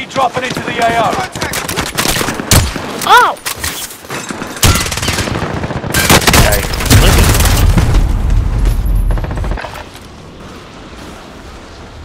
Be dropping into the AO.